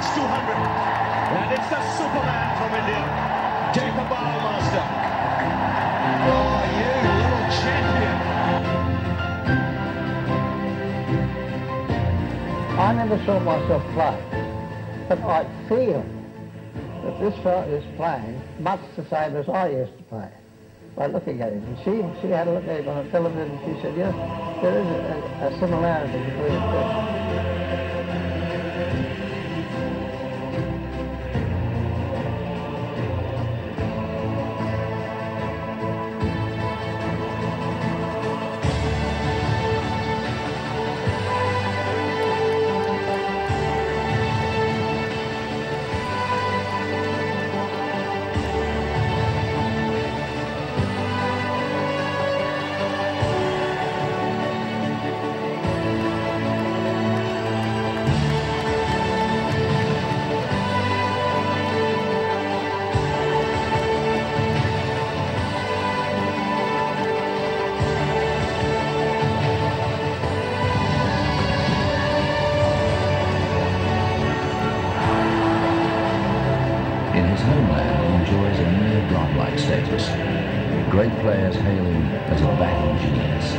it's 200. And it's the Superman from India, Jacob Master. Oh, you little champion. I never saw myself play, but I feel that this fellow is playing much the same as I used to play by looking at him. And she, she had a look at him on the television and she said, yes, there is a, a similarity between us. His homeland, enjoys a near godlike status. Great players hail him as a batting genius.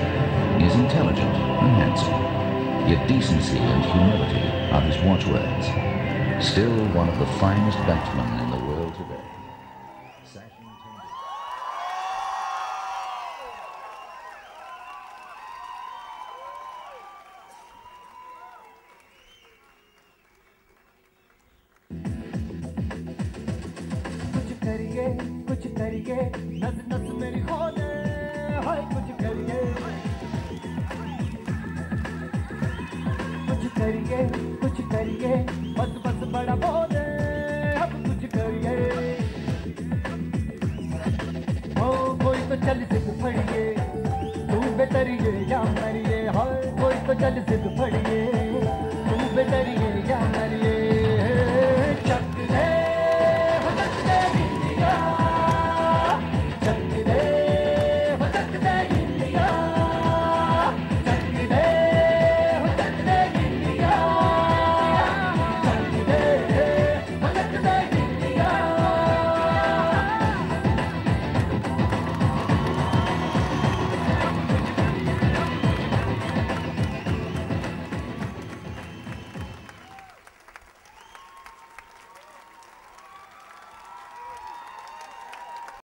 He is intelligent and handsome, yet decency and humility are his watchwords. Still one of the finest batsmen कुछ करिए नस नस मेरी खोले, हाय, कुछ करिए। कुछ करिए कुछ करिए, बस बस बड़ा बोले, अब कुछ करिए। ओ कोई तो चल सिद्ध फड़िए, तू बेतरिए या मरिए हाय, कोई तो चल सिद्ध फड़िए।